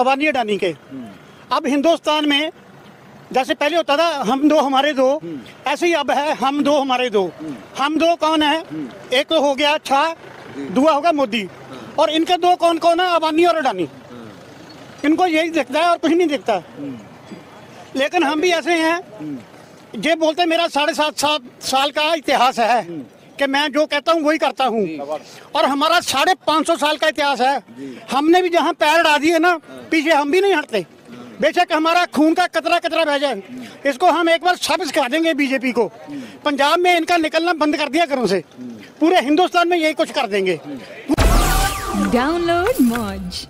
अबानी अडानी के। अब हिंदुस्तान में जैसे पहले होता था हम दो हमारे दो। ऐसे ही अब है हम दो हमारे दो। हम दो कौन है? एक तो हो गया अच्छा दूआ होगा मोदी। और इनके दो कौन कौन है? अबानी और अडानी। इनको यही दिखता है और कुछ नहीं दिखता। लेकिन हम भी ऐसे हैं ये बोलते मेरा साढ़े सात सात साल का इतिहास है। कि मैं जो कहता हूँ वही करता हूँ। और हमारा साढ़े पाँच सौ साल का इतिहास है। हमने भी जहाँ पैर डाल दिए ना पीछे हम भी नहीं हटते। बेशक हमारा खून का कतरा कतरा बह जाए। इसको हम एक बार सब सिखा देंगे बीजेपी को। पंजाब में इनका निकलना बंद कर दिया घरों से। पूरे हिंदुस्तान में यही कुछ कर देंगे। Download Moj.